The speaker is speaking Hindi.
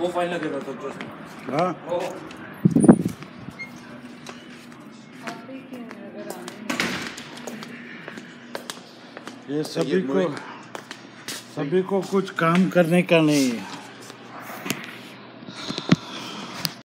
वो फाइन लगेगा तो just- हाँ? वो ये सभी को। सभी को कुछ काम करने का नहीं है।